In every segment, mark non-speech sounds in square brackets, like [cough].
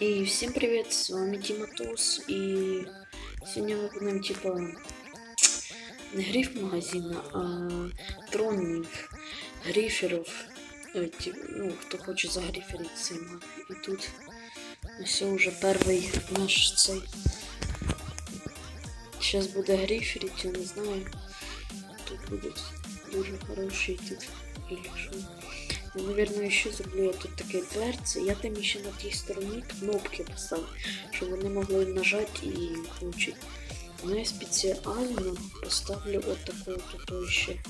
И всем привет, с вами Дима Туз, и сегодня мы будем типа не гриф магазина, а дронів, гриферів, е, ті- ну, хто хоче загриферити цим. І тут ось уже перший наш цей. Зараз буде гриферить, я не знаю. Тут будуть дуже хороші тут или що. Я, наверное, еще зроблю тут такі дверці. Я там ще на тій стороні кнопки поставив, щоб вони могли нажати і включити. Ну я спеціально поставлю от таку тут ще.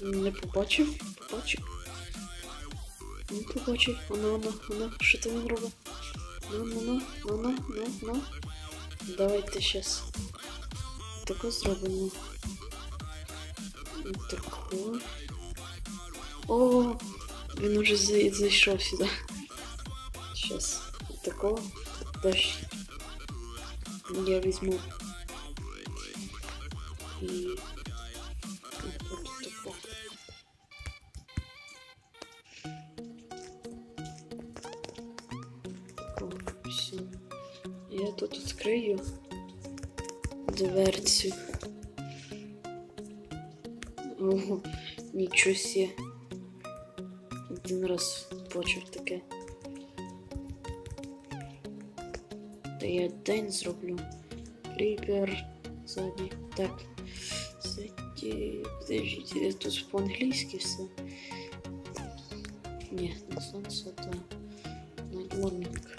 Не побачив? Побачив? Не побачив. Воно, воно, воно. Що ти він робить? Ну, ну, ну, ну, ну, ну, ну. Давайте щас. Тако зробимо. Тако. О, він уже зай- зайшов сюди. Щас. Тако. Дощ. Я візьму. І. Я тут відкрию дверцю. Ого, нічого сі. Один раз почув таке. Та я день зроблю. Кріпер ззаді. Так. Зайти. Подождите, тут по-англійськи все. Ні, на сонце то надворник.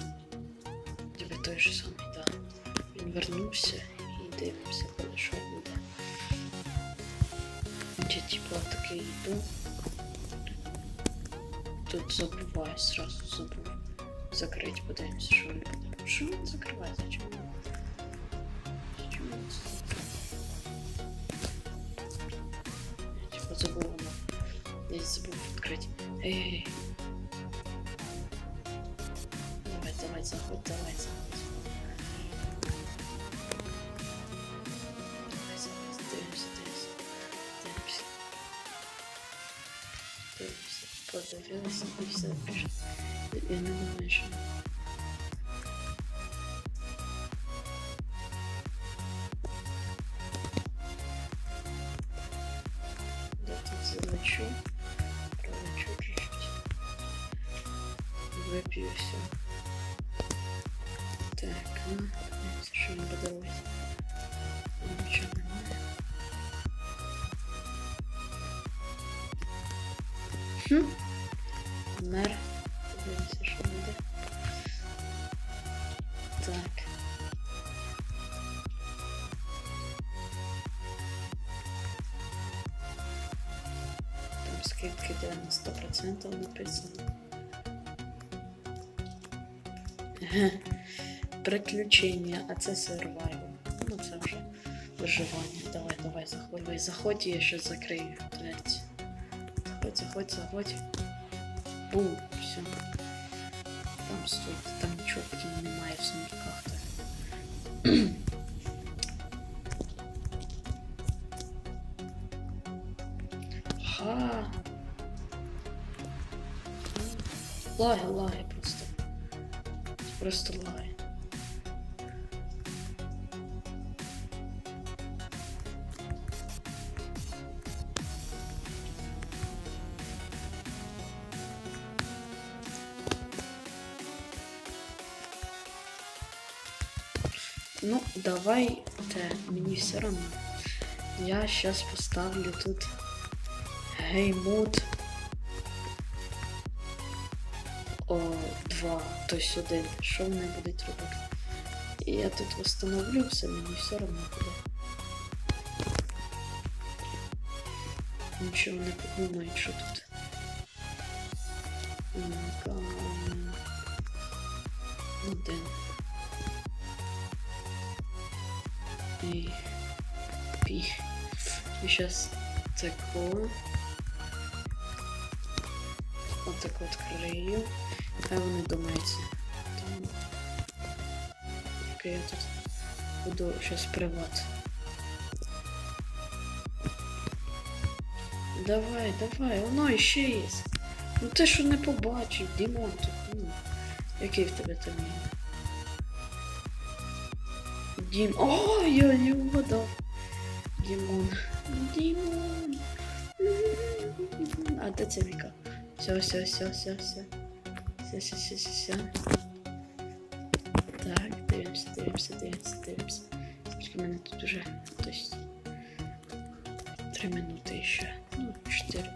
Тебе той же самий, да. Він вернувся і дивимося, коли що буде. Чи типа таки йду. Тут забуваю, сразу забув. Закрить, подивимося, що він буде. Що він закривається? Чому? Чому він це закриває? Я типа забув воно. Десь забув відкрити. Ей. Давай, давай, заходь, давай, заходь. Дивимося. Подивилися і все пише. Я не думаю, що. Да, тут залечу. Пролечу чуть-чуть. Вип'ю все. Так, ну, подивимося, що Так. Там скидки де на 100% написано. Приключення, а це survival. Ну це вже виживання. Давай, давай, заходь. Заходь, я ще закрию дверці. Заходь, заходь, заходь. Бум, все. Там стоїть, там нічого потім немає в сумірках. Так. Ха. Лаги, лаги просто. Просто лаги. Ну, давайте, мені все одно. Я сейчас поставлю тут геймод о, 2, тобто один. Що вони будуть робити? І я тут встановлю все, мені все одно буде. Нічого не подумають, що тут. Один. І... Пі. І сейчас тако. Вот так вот крию. Хай вони думаються. Там. Окей, я тут буду сейчас приват. Давай, давай, воно ще є. Ну ти що не побачив, Дімон, тут, ну, який в тебе там є? Дім. О, я не вгадав. Дімон. Дімон. А де це Віка? Все, все, все, все, все. Все, все, все, все, все. Так, дивимося, дивимося, дивимося, дивимося. Скільки в мене тут уже? Тобто... Три минути ще. Ну, чотири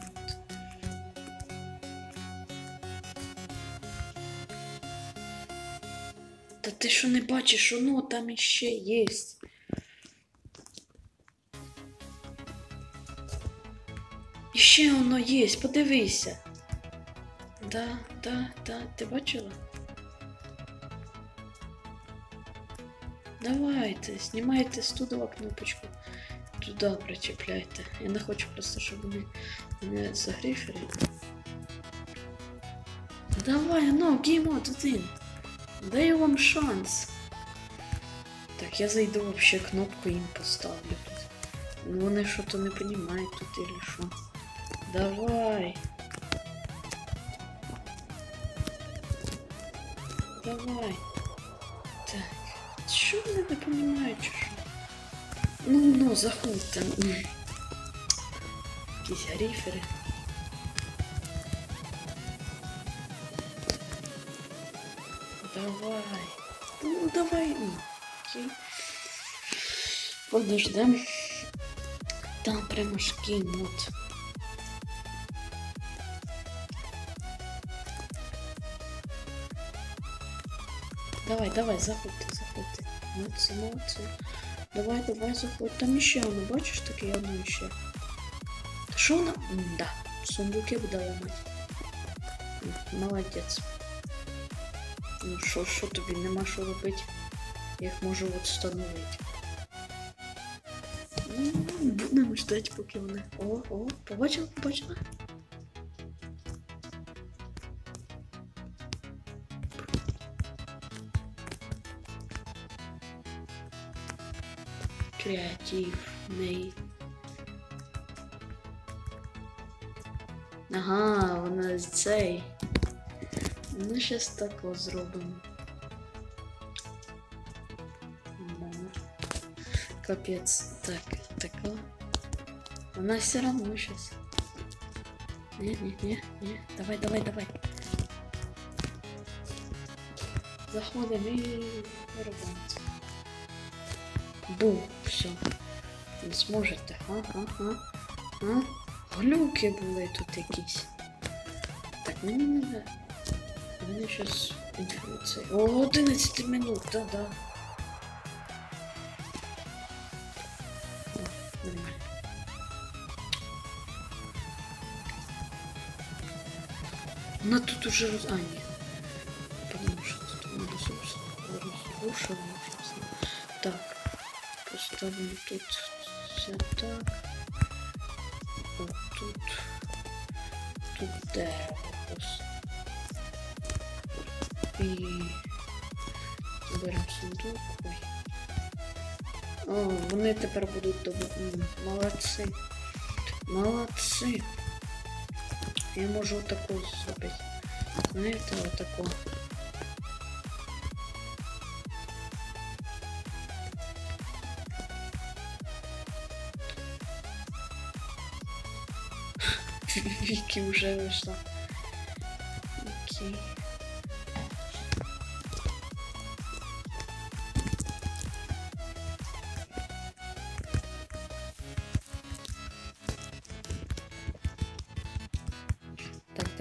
Та ти що не бачиш, воно там іще є. Іще воно є, подивися. Да, да, да, ти бачила? Давайте, знімайте з туди кнопочку. Туди причепляйте. Я не хочу просто, щоб вони мене загрифили. Давай, ну, геймод один. Даю вам шанс. Так, я зайду вообще кнопку їм поставлю. Ну вони що-то не понимають тут или що. Давай. Давай. Так. Що вони не понимають, чи що? Ну, ну, заходьте. Якісь грифери. Давай. Ну, давай. М, Окей. Подождем. Там прямо ж мод. Давай, давай, заходьте, заходьте. Молодці, молодці. Давай, давай, заходь. Там іще воно, бачиш таке одно іще. Та Що вона? М, Да, сундуки буде ламати. М, Молодець. Ну що, що тобі нема що робити? Я їх можу от встановити. Ну, Будемо ждати, поки вони. О, о, побачила, побачила. Креативний. Ага, вона з цей. Ну, щас тако зробимо. Ну, Капець. Так, тако. Вона все равно щас. Не, не, не, не. Давай, давай, давай. Заходимо і робимо це. Бу, все. Не зможете. Ага, ага. А? Глюки були тут якісь. Так, мені не треба. Мене щас інформація. О, 11 минут, да-да. Нормально. Вона тут уже роз... А, ні. Потому що тут вона ресурс. Розрушила. Так. Поставимо тут все так. От тут. Тут дерево. ось. І беремо сундук. Ой. О, вони тепер будуть добу. М, Молодці. Молодці. Я можу отаку зробити. Знаєте, отаку. Вікі вже вийшла. Окей. Так,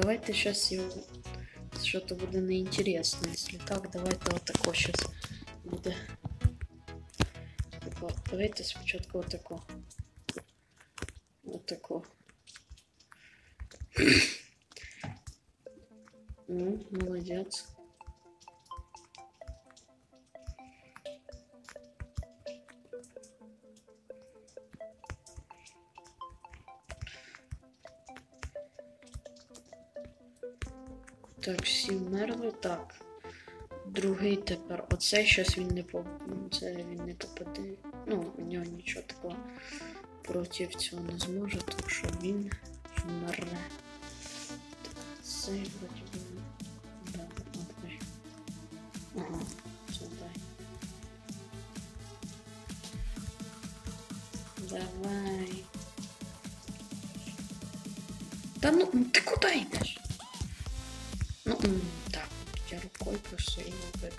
Давайте сейчас его что-то буде неинтересно. Если так, давайте вот такое сейчас буде. Тако, давайте спочатку отако. Отако. [clears throat] Ну, молодец. Так, всі вмерли. Так. Другий тепер. Оце щось він не по. Це він не попаде. Ну, у нього нічого такого проти цього не зможе, тому що він вмре. Так. цей вроді би. Да. Ага, все, дай. Давай. Та ну ти куди йдеш? Так, я рукой просто його вибив.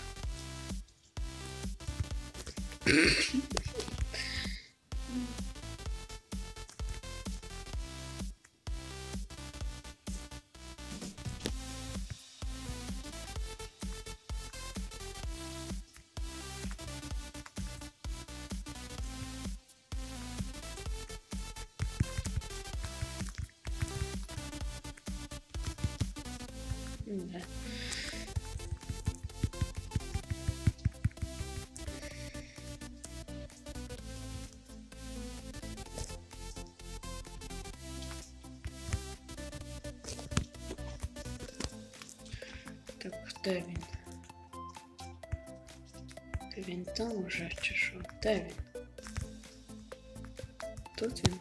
Да. Так, де він? Він там уже чи що? Де він? Тут він?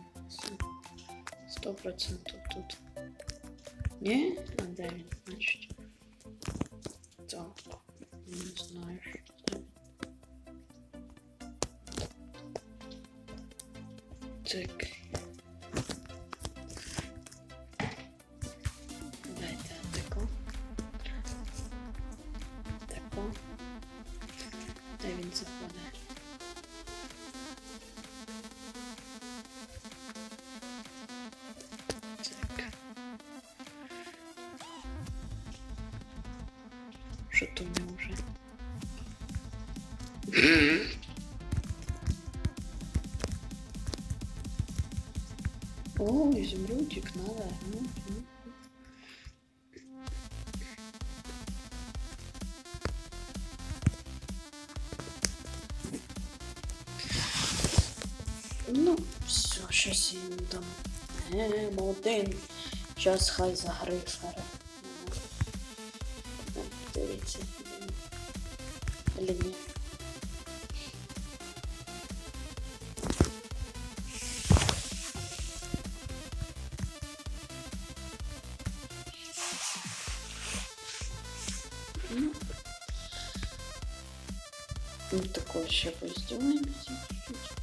Сто процентів тут. Ні? А де він, Значить? Так, не знаю, що це. Так. О, изумрудик надо. Ну, все, щось їм там. Ем, один. Щас хай за грифера. Ну, Дивіться. Или ну такое еще поиздеваемся чуть-чуть.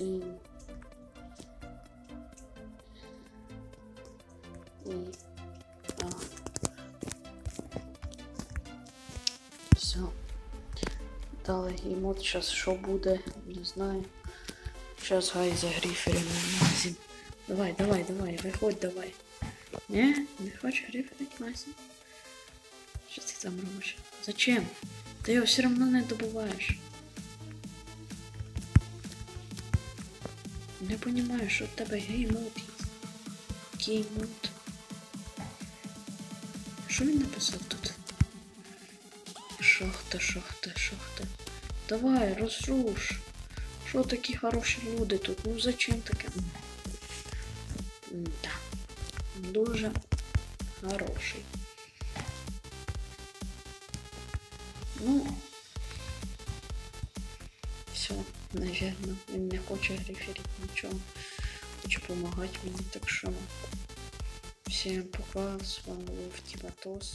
И. Все. Дали йому зараз що буде, не знаю. Зараз гай за гриферами Максим. Давай, давай, давай, виходь, давай. Не, не хочеш гриферить, Максим? Що ти там робиш? Зачем? Ти його все одно не добуваєш. Не розумію, що в тебе геймод є. Геймод. Що він написав тут? Шахта, шахта, шахта. Давай, розруш. Що такі хороші люди тут? Ну зачем таке? М, Да. Дуже хороший. Ну, все, наверное, він не хоче реферити нічого. Хоче допомагати мені, так що всім пока, з вами був Тібатос.